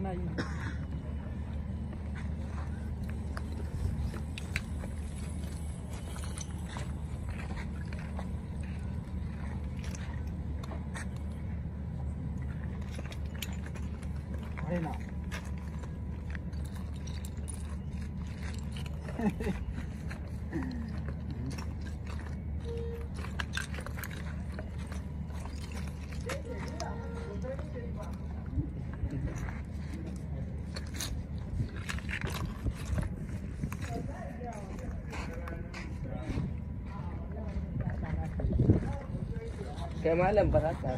ないあれな。kai malam ba za ka